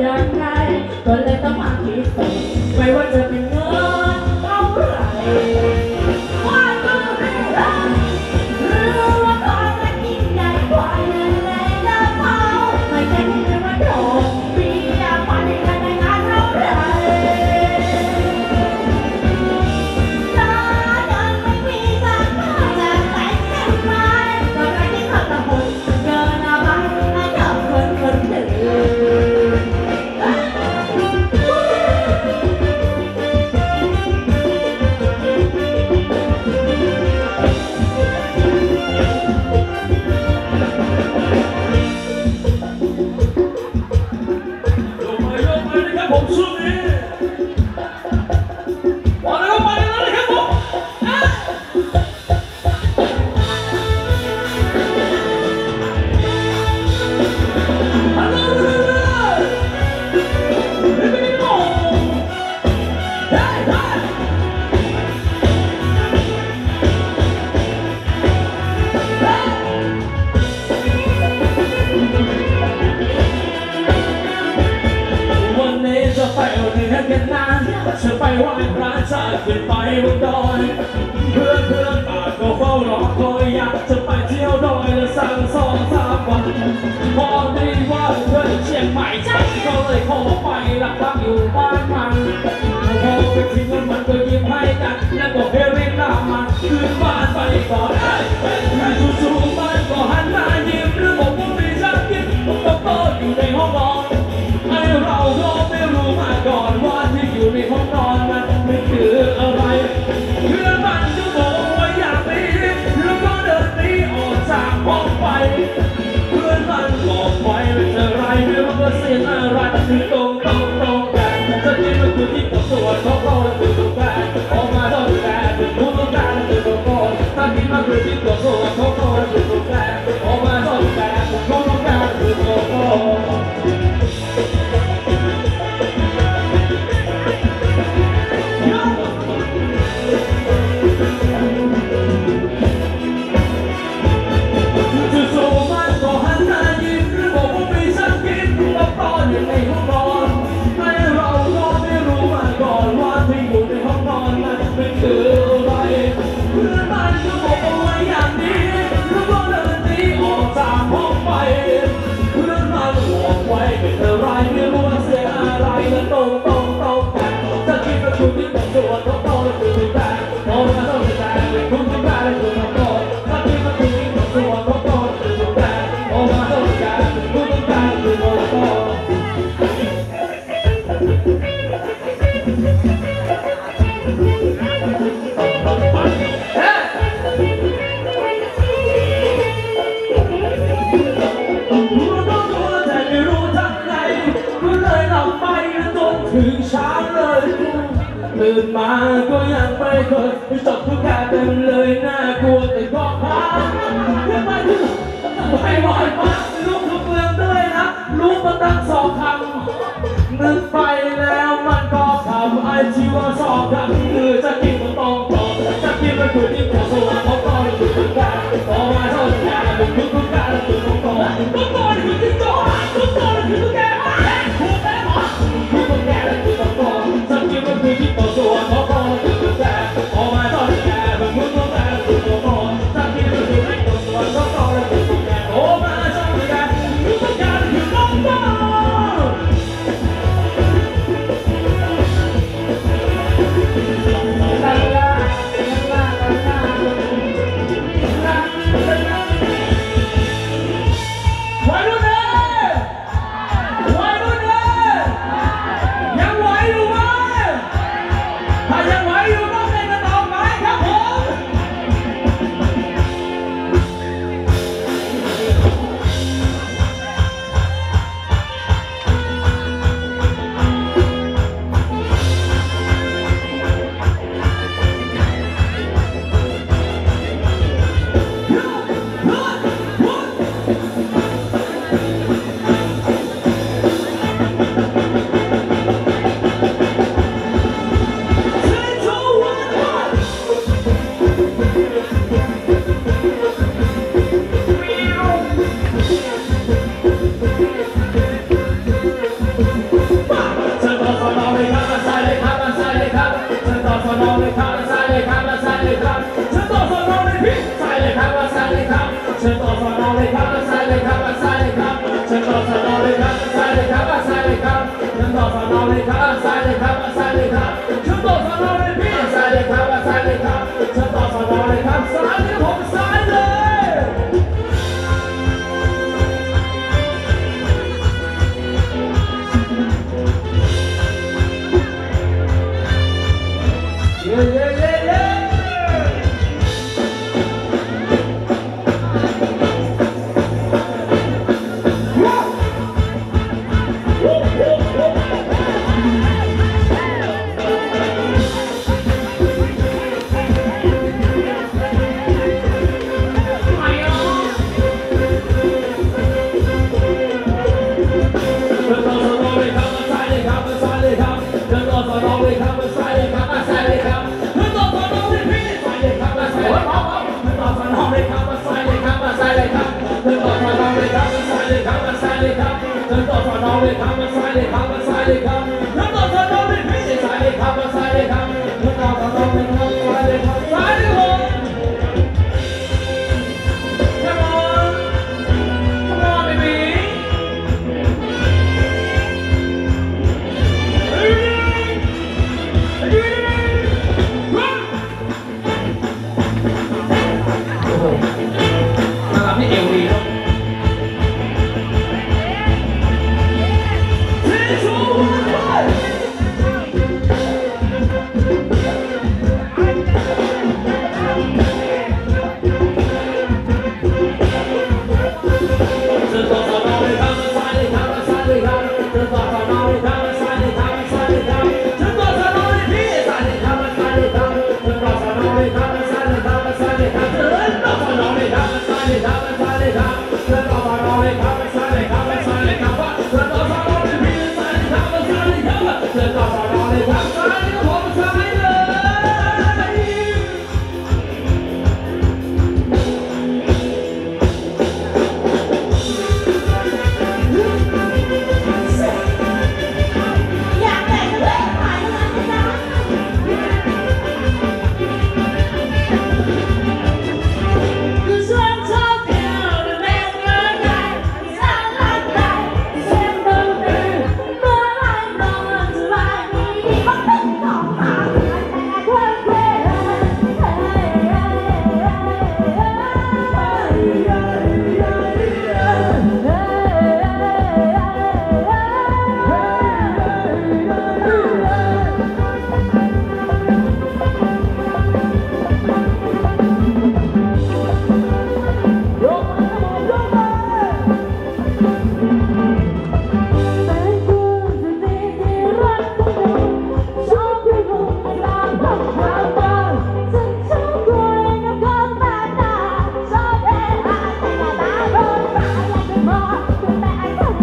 อย่างไรก็เลยต้องมาคิดต่อไม่ว่าจะเป็น เพื่อนเพื่อนต่างก็เฝ้ารอคอยอยากจะไปเที่ยวดอยและสั่งสองสามวันพอได้ว่าเพื่อนเชียงใหม่จังก็เลยขอไปหลักพักอยู่บ้านมันพอไปถึงมันก็ยิ้มให้กันแล้วก็เฮรินามันคืนบ้านไปก่อนเอ้ยจู่ๆมันก็หันมายิ้มหรือบอกว่าไม่รักยิ้มก็โตอยู่ในห้องนอนไอเราก็ไม่รู้มาก่อนว่าที่อยู่ในห้องนอนมันไม่คืออะไร เพื่อนมันบอกไว้ไม่เป็นไรไม่รู้ว่าเสียงอะไรถึงตรงตรงตรงกันจะกินมันคือที่กับตัวเขาเขาและคือตัวแฟนออกมาต้องแฟนผู้ต้องการคือตัวโกนถ้ากินมันคือที่กับตัวเขาเขาและคือตัวแฟนออกมาต้องแฟนผู้ต้องการคือตัวโกน ก็ยังไม่เคยจบทุกการเต็มเลยน่ากลัวแต่ก็พาขึ้นไปถึงไปบ่อยมากลูกทุกเมืองด้วยนะลูกมาตั้งสองคำนึกไปแล้วมันก็ทำไอชีว่าสองคำคือจะกินมันต้องต่อจะกินมันคือ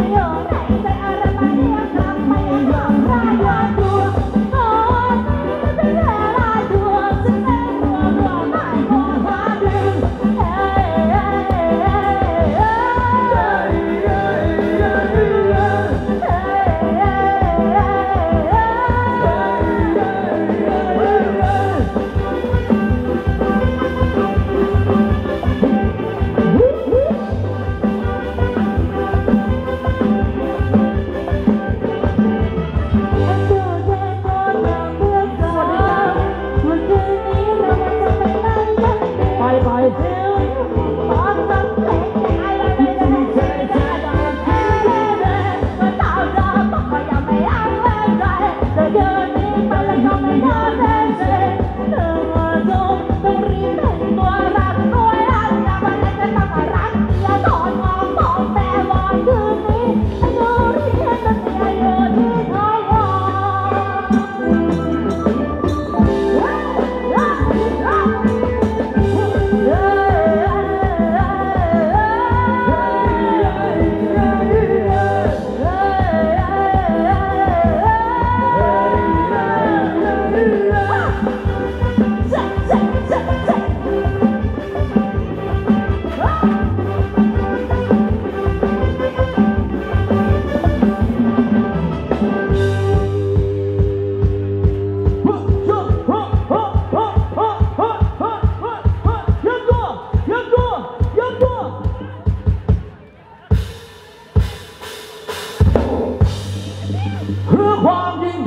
没有 Corrida.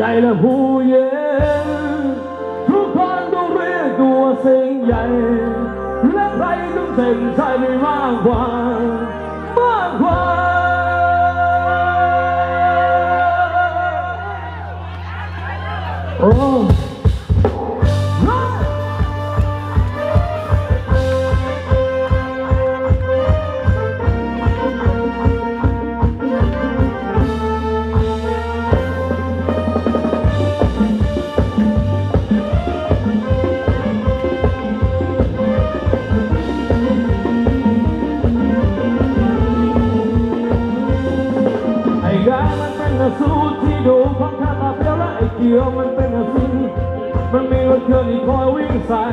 ใหญ่และผู้เย็นทุกคนต้องเรียกตัวสิ่งใหญ่ และใครต้องเต็มใจไม่มากกว่ามากกว่าโอ้ สูรที่ดูของข้าตาเปรียวและไอ้เกียวมันเป็นอะไรมันมีรถเครื่องที่คอยวิ่งสาย